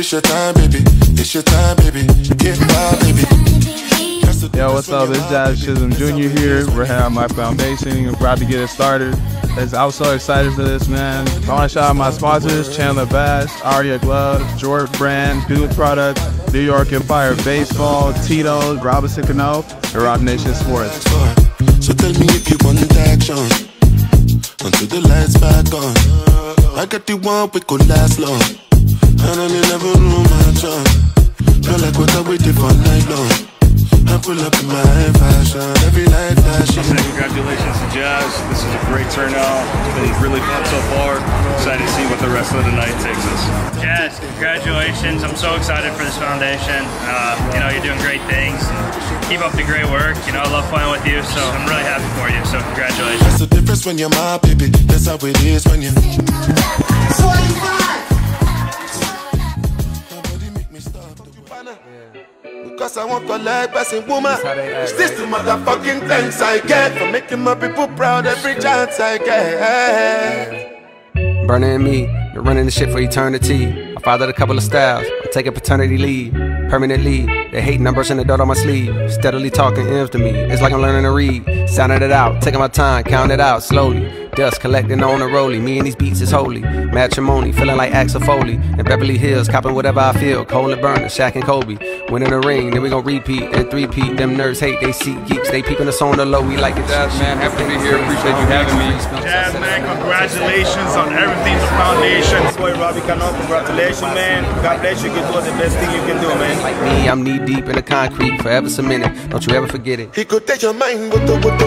it's your time, baby. It's your time, baby. Get my baby. Yo, what's up? It's Jazz Chisholm Jr. here. We're here at my foundation. We're about to get it started. I'm so excited for this, man. I want to shout out my sponsors, Chandler Bats, Aria Glove, George Brand, Dude Products, New York Empire Baseball, Tito's, Robinson Cano, and Roc Nation Sports. So tell me if you want the action until the lights back on. I got the one we could last long. Pull up in my fashion, every night fashion. Congratulations to Jazz. This is a great turnout. It's been really fun so far. Excited to see what the rest of the night takes us. Jazz, congratulations. I'm so excited for this foundation. Uh, you know, you're doing great things. Keep up the great work. You know, I love playing with you, so I'm really happy for you. So congratulations. That's the difference when you're my baby. That's how it is when you. Cause I want to like passing woman. It's this the motherfucking thanks I get for making my people proud every chance I get. Burner and me, been running the shit for eternity. I fathered a couple of styles, I'm taking paternity leave. Permanently, they hate numbers in the dirt on my sleeve. Steadily talking M's to me, it's like I'm learning to read. Sounding it out, taking my time, counting it out slowly. Dust collecting on a rollie. Me and these beats is holy. Matrimony, feeling like Axel Foley. In Beverly Hills, copping whatever I feel. Cole and Burner, Shaq and Kobe. Winning the ring, then we gon' repeat and three-peat. Them nerds hate, they see geeks. They peeping us on the low. We like it. Jazz, man, happy to be here. Appreciate you having me. Jazz, man, congratulations on everything, the foundation. Boy, Robbie Cano, congratulations, man. God bless you. Get doing the best thing you can do, man. Like me, I'm knee deep in the concrete, forever cemented. Don't you ever forget it. He could take your mind, but the, but the